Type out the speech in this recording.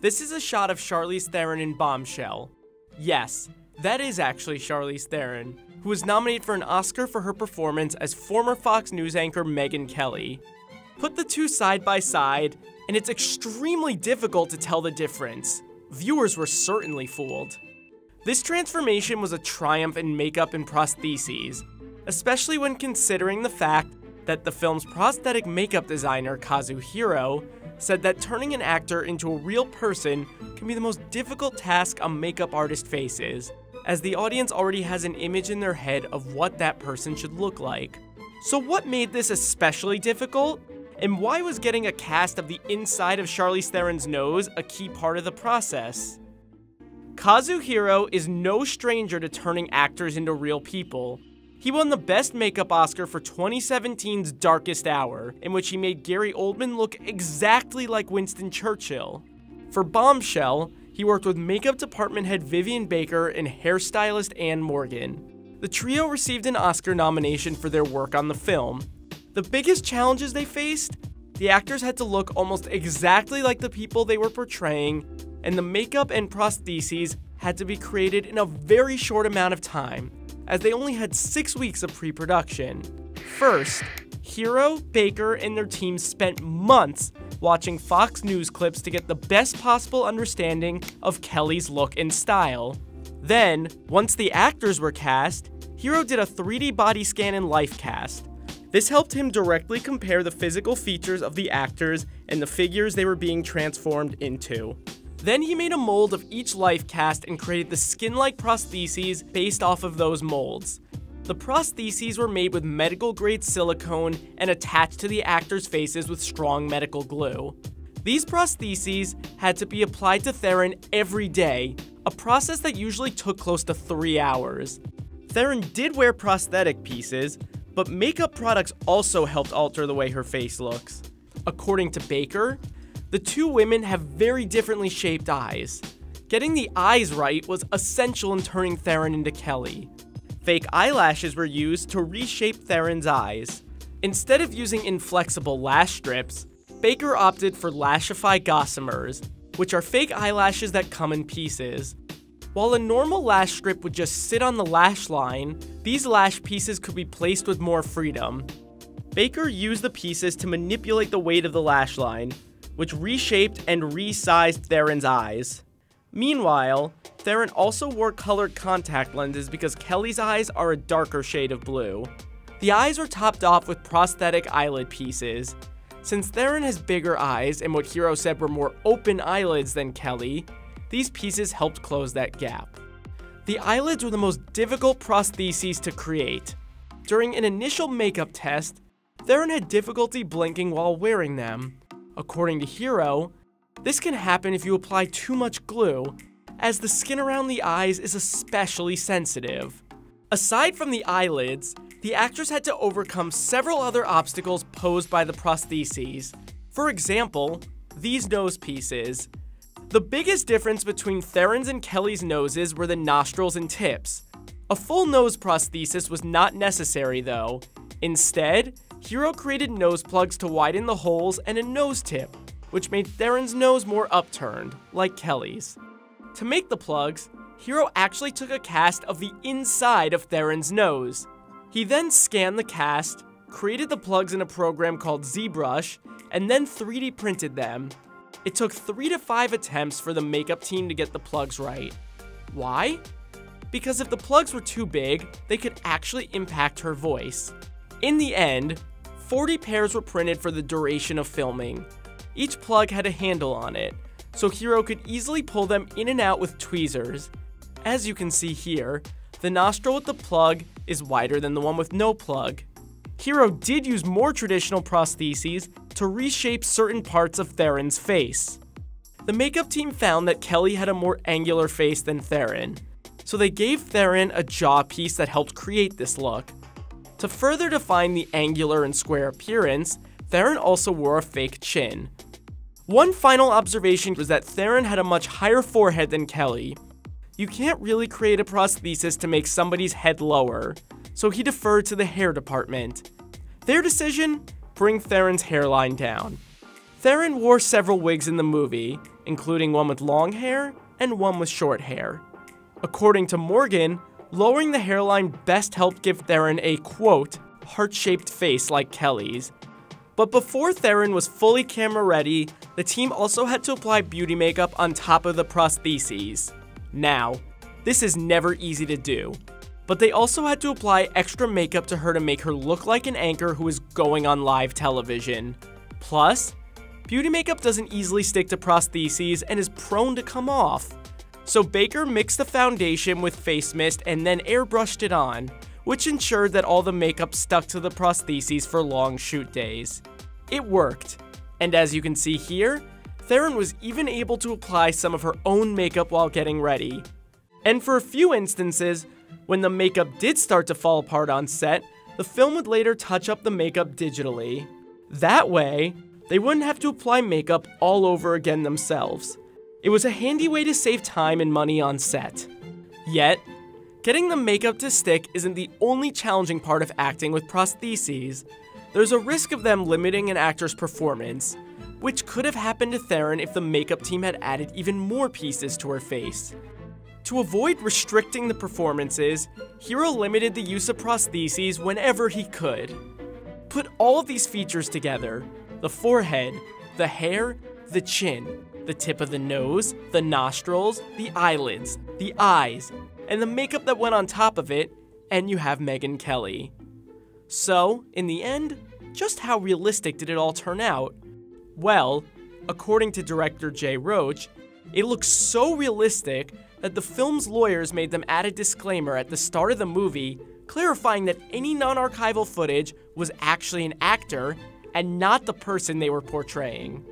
This is a shot of Charlize Theron in Bombshell. Yes, that is actually Charlize Theron, who was nominated for an Oscar for her performance as former Fox News anchor Megyn Kelly. Put the two side by side, and it's extremely difficult to tell the difference. Viewers were certainly fooled. This transformation was a triumph in makeup and prostheses, especially when considering the fact that the film's prosthetic makeup designer, Kazu Hiro, said that turning an actor into a real person can be the most difficult task a makeup artist faces, as the audience already has an image in their head of what that person should look like. So, what made this especially difficult? And why was getting a cast of the inside of Charlize Theron's nose a key part of the process? Kazu Hiro is no stranger to turning actors into real people. He won the Best Makeup Oscar for 2017's Darkest Hour, in which he made Gary Oldman look exactly like Winston Churchill. For Bombshell, he worked with makeup department head Vivian Baker and hairstylist Anne Morgan. The trio received an Oscar nomination for their work on the film, the biggest challenges they faced? The actors had to look almost exactly like the people they were portraying, and the makeup and prostheses had to be created in a very short amount of time, as they only had six weeks of pre production. First, Hiro, Baker, and their team spent months watching Fox News clips to get the best possible understanding of Kelly's look and style. Then, once the actors were cast, Hiro did a 3D body scan and life cast, this helped him directly compare the physical features of the actors and the figures they were being transformed into. Then he made a mold of each life cast and created the skin-like prostheses based off of those molds. The prostheses were made with medical grade silicone and attached to the actors' faces with strong medical glue. These prostheses had to be applied to Theron every day, a process that usually took close to three hours. Theron did wear prosthetic pieces, but makeup products also helped alter the way her face looks. According to Baker, the two women have very differently shaped eyes. Getting the eyes right was essential in turning Theron into Kelly. Fake eyelashes were used to reshape Theron's eyes. Instead of using inflexible lash strips, Baker opted for Lashify Gossamers, which are fake eyelashes that come in pieces. While a normal lash strip would just sit on the lash line, these lash pieces could be placed with more freedom. Baker used the pieces to manipulate the weight of the lash line, which reshaped and resized Theron's eyes. Meanwhile, Theron also wore colored contact lenses because Kelly's eyes are a darker shade of blue. The eyes were topped off with prosthetic eyelid pieces. Since Theron has bigger eyes and what Hiro said were more open eyelids than Kelly, these pieces helped close that gap. The eyelids were the most difficult prostheses to create. During an initial makeup test, Theron had difficulty blinking while wearing them. According to Hiro, this can happen if you apply too much glue, as the skin around the eyes is especially sensitive. Aside from the eyelids, the actress had to overcome several other obstacles posed by the prostheses. For example, these nose pieces. The biggest difference between Theron's and Kelly's noses were the nostrils and tips. A full nose prosthesis was not necessary though. Instead, Hiro created nose plugs to widen the holes and a nose tip, which made Theron's nose more upturned, like Kelly's. To make the plugs, Hiro actually took a cast of the inside of Theron's nose. He then scanned the cast, created the plugs in a program called ZBrush, and then 3D printed them, it took three to five attempts for the makeup team to get the plugs right. Why? Because if the plugs were too big, they could actually impact her voice. In the end, 40 pairs were printed for the duration of filming. Each plug had a handle on it, so Hiro could easily pull them in and out with tweezers. As you can see here, the nostril with the plug is wider than the one with no plug. Hiro did use more traditional prostheses to reshape certain parts of Theron's face. The makeup team found that Kelly had a more angular face than Theron, so they gave Theron a jaw piece that helped create this look. To further define the angular and square appearance, Theron also wore a fake chin. One final observation was that Theron had a much higher forehead than Kelly. You can't really create a prosthesis to make somebody's head lower, so he deferred to the hair department. Their decision? Bring Theron's hairline down. Theron wore several wigs in the movie, including one with long hair and one with short hair. According to Morgan, lowering the hairline best helped give Theron a quote, heart shaped face like Kelly's. But before Theron was fully camera ready, the team also had to apply beauty makeup on top of the prostheses. Now, this is never easy to do, but they also had to apply extra makeup to her to make her look like an anchor who is going on live television. Plus, beauty makeup doesn't easily stick to prostheses and is prone to come off. So Baker mixed the foundation with face mist and then airbrushed it on, which ensured that all the makeup stuck to the prostheses for long shoot days. It worked, and as you can see here, Theron was even able to apply some of her own makeup while getting ready. And for a few instances, when the makeup did start to fall apart on set, the film would later touch up the makeup digitally. That way, they wouldn't have to apply makeup all over again themselves. It was a handy way to save time and money on set. Yet, getting the makeup to stick isn't the only challenging part of acting with prostheses. There's a risk of them limiting an actor's performance, which could have happened to Theron if the makeup team had added even more pieces to her face. To avoid restricting the performances, Hiro limited the use of prostheses whenever he could. Put all of these features together the forehead, the hair, the chin, the tip of the nose, the nostrils, the eyelids, the eyes, and the makeup that went on top of it, and you have Megyn Kelly. So, in the end, just how realistic did it all turn out? Well, according to director Jay Roach, it looks so realistic that the film's lawyers made them add a disclaimer at the start of the movie clarifying that any non archival footage was actually an actor and not the person they were portraying.